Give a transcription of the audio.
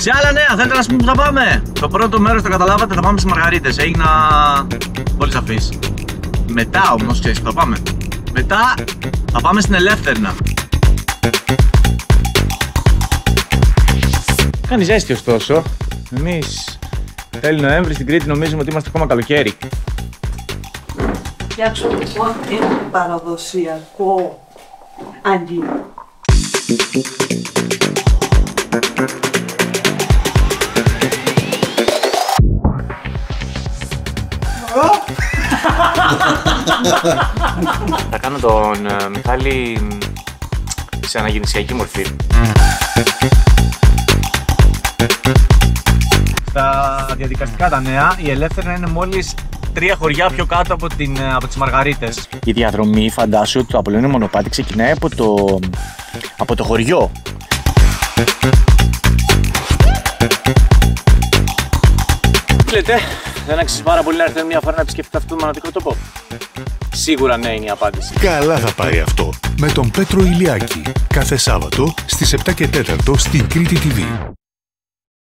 Σε άλλα νέα, θέλετε να σας πούμε που θα πάμε; Το πρώτο μέρος το καταλάβατε, θα πάμε στις Μαργαρίτες. Έγινα πολύ σαφής. Μετά όμως, ξέρεις που θα πάμε. Μετά θα πάμε στην Ελεύθερνα. Κάνεις ζέστη ωστόσο. Εμείς τέλη Νοέμβρη στην Κρήτη νομίζουμε ότι είμαστε ακόμα καλοκαίρι. φτιάξω λοιπόν ένα παραδοσιακό αγγί. Θα κάνω τον ε, Μιχάλη σε αναγεννησιακή μορφή. Στα διαδικαστικά τα νέα, η Ελεύθερη είναι μόλις τρία χωριά πιο κάτω από, την, ε, από τις Μαργαρίτες. Η διαδρομή, φαντάσου, το Απολώνιο Μονοπάτι ξεκινάει από το, από το χωριό. Τι λέτε, δεν αξίζει πάρα πολύ να έρθετε μια φορά να επισκεφτείτε αυτό το μοναδικό τόπο. Σίγουρα ναι είναι η απάντηση. Καλά θα πάει αυτό με τον Πέτρο Ηλιάκη. Κάθε Σάββατο στις 7 και 4 στην Κρήτη TV.